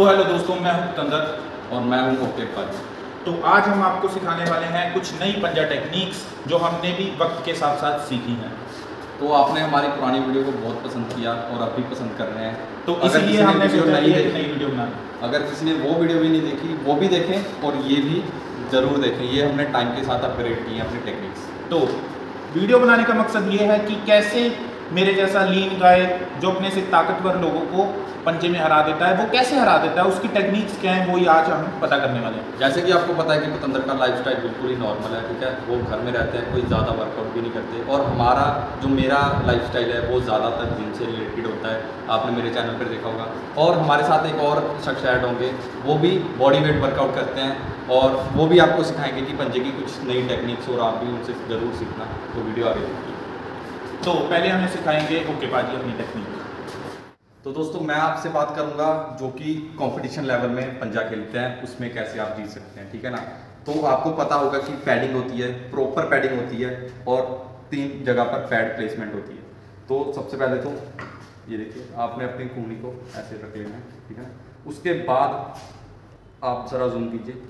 तो हेलो दोस्तों मैं हूँ तंदर और मैं हूँ ओके पर तो आज हम आपको सिखाने वाले हैं कुछ नई पंजा टेक्निक्स जो हमने भी वक्त के साथ साथ सीखी हैं। तो आपने हमारी पुरानी वीडियो को बहुत पसंद किया और अब भी पसंद कर रहे हैं। तो इसलिए हमने वीडियो सोचा नहीं देखी नई वीडियो बनानी अगर किसी ने वो वीडियो भी नहीं देखी वो भी देखें और ये भी ज़रूर देखें। ये हमने टाइम के साथ अपग्रेड की है अपनी टेक्निक्स तो वीडियो बनाने का मकसद ये है कि कैसे मेरे जैसा लीन गाय जो अपने से ताकतवर लोगों को पंजे में हरा देता है, वो कैसे हरा देता है? उसकी टेक्निक्स क्या है, वो ही आज हम पता करने वाले हैं। जैसे कि आपको पता है कि पतंदर का लाइफस्टाइल बिल्कुल ही नॉर्मल है, ठीक है? वो घर में रहते हैं, कोई ज़्यादा वर्कआउट भी नहीं करते। और हमारा जो मेरा लाइफस्टाइल है, वो ज़्यादातर जिम से रिलेटेड होता है। आपने मेरे चैनल पर देखा होगा। और हमारे साथ एक और शख्स ऐड होंगे, वो भी बॉडी वेट वर्कआउट करते हैं। और वो भी आपको सिखाएँगे कि पंजे की कुछ नई टेक्निक्स और आप भी उनसे ज़रूर सीखना। तो वीडियो आगे देखिए। तो पहले हमें सिखाएँगे, ओके बाजी अपनी टेक्निक तो दोस्तों, मैं आपसे बात करूँगा जो कि कंपटीशन लेवल में पंजा खेलते हैं, उसमें कैसे आप जीत सकते हैं, ठीक है ना? तो आपको पता होगा कि पैडिंग होती है प्रॉपर पैडिंग होती है और तीन जगह पर पैड प्लेसमेंट होती है। तो सबसे पहले तो ये देखिए, आपने अपनी कुंडली को ऐसे रख लेना है, ठीक है उसके बाद आप ज़रा जूम कीजिए।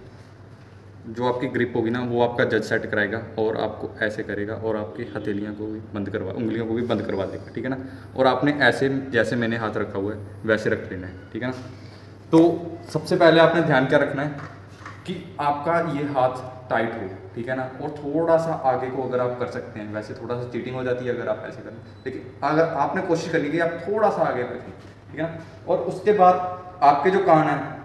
जो आपकी ग्रिप होगी ना, वो आपका जज सेट कराएगा और आपको ऐसे करेगा और आपकी हथेलियाँ को भी बंद करवा, उंगलियों को भी बंद करवा देगा, ठीक है ना? और आपने ऐसे, जैसे मैंने हाथ रखा हुआ है, वैसे रख लेना है, ठीक है ना? तो सबसे पहले आपने ध्यान क्या रखना है? कि आपका ये हाथ टाइट हो, ठीक है ना? और थोड़ा सा आगे को अगर आप कर सकते हैं, वैसे थोड़ा सा चीटिंग हो जाती है अगर आप ऐसे करें लेकिन अगर आपने कोशिश कर ली कि आप थोड़ा सा आगे रखें, ठीक है ना? और उसके बाद आपके जो कान हैं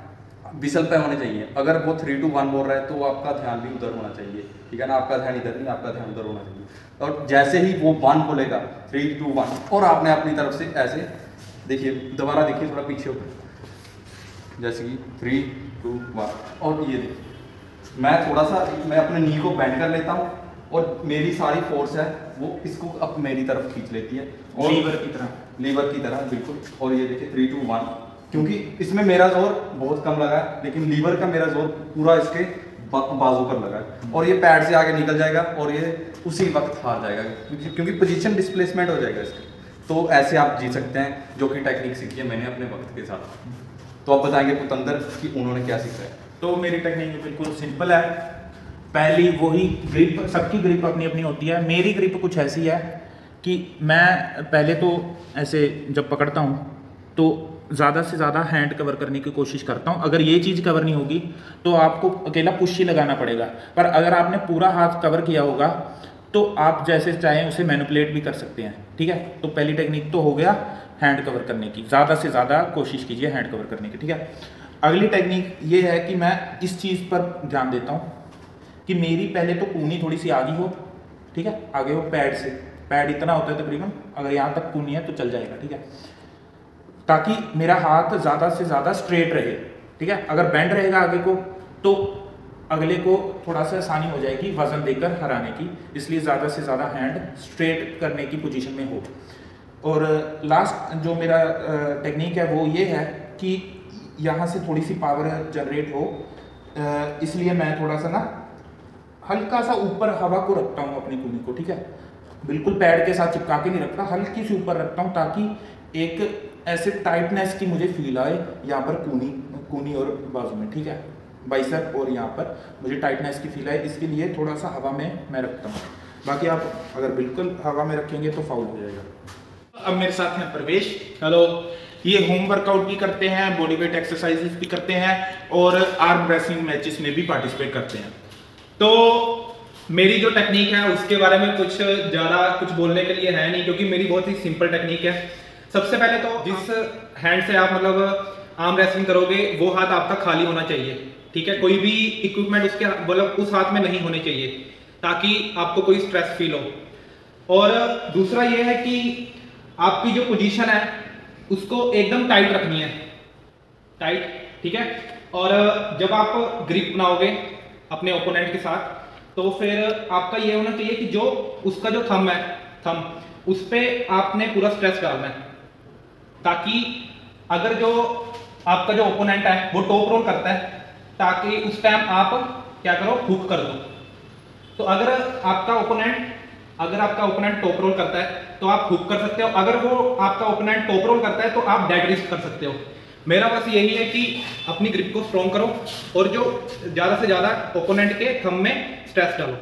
बिसल पे होने चाहिए। अगर वो थ्री टू वन बोल रहा है तो आपका ध्यान भी उधर होना चाहिए। ठीक है ना? आपका ध्यान इधर नहीं आपका ध्यान उधर होना चाहिए। और जैसे ही वो वन बोलेगा थ्री टू वन और आपने अपनी तरफ़ से ऐसे देखिए दोबारा देखिए थोड़ा पीछे होकर। जैसे कि थ्री टू वन और ये देखिए। मैं थोड़ा सा मैं अपने नी को बैंड कर लेता हूँ और मेरी सारी फोर्स है वो इसको अब मेरी तरफ़ खींच लेती है। और लीवर की तरह। लीवर की तरह बिल्कुल। और ये देखिए थ्री टू वन क्योंकि इसमें मेरा ज़ोर बहुत कम लगा है, लेकिन लीवर का मेरा ज़ोर पूरा इसके बाजू पर लगा है। और ये पैड से आगे निकल जाएगा और ये उसी वक्त हार जाएगा, क्योंकि पोजीशन डिस्प्लेसमेंट हो जाएगा इसका। तो ऐसे आप जीत सकते हैं, जो कि टेक्निक सीखी है मैंने अपने वक्त के साथ। तो आप बताएँगे पुतंदर कि उन्होंने क्या सीखा है? तो मेरी टेक्निक बिल्कुल सिंपल है। पहली वही ग्रिप सबकी ग्रिप अपनी अपनी होती है। मेरी ग्रिप कुछ ऐसी है कि मैं, पहले तो ऐसे जब पकड़ता हूँ तो ज़्यादा से ज़्यादा हैंड कवर करने की कोशिश करता हूँ। अगर ये चीज़ कवर नहीं होगी तो आपको अकेला पुश ही लगाना पड़ेगा। पर अगर आपने पूरा हाथ कवर किया होगा तो आप जैसे चाहें उसे मैनिपुलेट भी कर सकते हैं। ठीक है? तो पहली टेक्निक तो हो गया हैंड कवर करने की। ज़्यादा से ज़्यादा कोशिश कीजिए हैंड कवर करने की। ठीक है? अगली टेक्निक ये है कि मैं इस चीज़ पर ध्यान देता हूँ कि मेरी पहले तो कूनी थोड़ी सी आगे हो। ठीक है? आगे हो पैड से। पैड इतना होता है तकरीबन, अगर यहाँ तक कूनी है तो चल जाएगा। ठीक है? ताकि मेरा हाथ ज़्यादा से ज़्यादा स्ट्रेट रहे, ठीक है? अगर बैंड रहेगा आगे को तो अगले को थोड़ा सा आसानी हो जाएगी वज़न देकर हराने की, इसलिए ज़्यादा से ज़्यादा हैंड स्ट्रेट करने की पोजीशन में हो। और लास्ट जो मेरा टेक्निक है वो ये है कि यहाँ से थोड़ी सी पावर जनरेट हो। इसलिए मैं थोड़ा सा ना हल्का सा ऊपर हवा को रखता हूँ अपनी कूनी को, ठीक है? बिल्कुल पैड के साथ चिपका के नहीं रखता, हल्की सी ऊपर रखता हूँ ताकि एक ऐसे टाइटनेस की मुझे फील आए यहाँ पर कूनी कूनी और बाजू में, ठीक है? बाइसेप और यहाँ पर मुझे टाइटनेस की फील आए, इसके लिए थोड़ा सा हवा में मैं रखता हूँ। बाकी आप अगर बिल्कुल हवा में रखेंगे तो फाउल हो जाएगा। अब मेरे साथ हैं प्रवेश। हेलो। ये होम वर्कआउट भी करते हैं बॉडी वेट एक्सरसाइजेस भी करते हैं और आर्म रेसलिंग मैचेस में भी पार्टिसिपेट करते हैं। तो मेरी जो टेक्निक है, उसके बारे में कुछ ज़्यादा कुछ बोलने के लिए है नहीं, क्योंकि मेरी बहुत ही सिंपल टेक्निक है। सबसे पहले तो जिस हैंड से आप मतलब आर्म रेसलिंग करोगे वो हाथ आपका खाली होना चाहिए ठीक है? कोई भी इक्विपमेंट उसके मतलब उस हाथ में नहीं होने चाहिए ताकि आपको कोई स्ट्रेस फील हो। और दूसरा ये है कि आपकी जो पोजीशन है उसको एकदम टाइट रखनी है। टाइट ठीक है? और जब आप ग्रिप बनाओगे अपने ओपोनेंट के साथ तो फिर आपका ये होना चाहिए कि जो उसका जो थम है थम उस पर आपने पूरा स्ट्रेस डालना है। ताकि अगर जो आपका जो ओपोनेंट है, वो टॉप रोल करता है, ताकि उस टाइम आप क्या करो हुक कर दो। तो अगर आपका ओपोनेंट अगर आपका ओपोनेंट टॉप रोल करता है तो आप हुक कर सकते हो। अगर वो आपका ओपोनेंट टॉप रोल करता है तो आप डेड रिस्क कर सकते हो। मेरा बस यही है कि अपनी ग्रिप को स्ट्रॉन्ग करो और जो ज़्यादा से ज़्यादा ओपोनेंट के थम में स्ट्रेस डालो।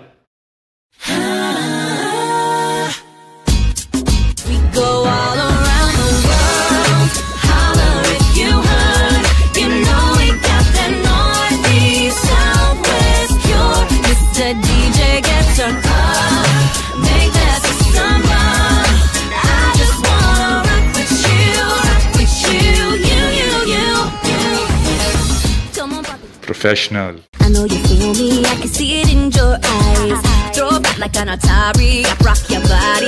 Professional. I know you feel me, I can see it in your eyes. Throw back like an Atari, I rock your body.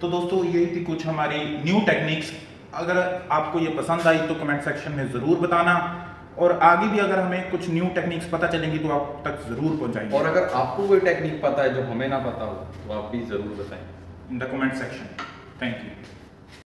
तो दोस्तों यही थी कुछ हमारी न्यू टेक्निक्स अगर आपको ये पसंद आई तो कमेंट सेक्शन में ज़रूर बताना। और आगे भी अगर हमें कुछ न्यू टेक्निक्स पता चलेंगी तो आप तक ज़रूर पहुंचाएँगे। और अगर आपको कोई टेक्निक पता है जो हमें ना पता हो तो आप भी ज़रूर बताएँ। In the comment section thank you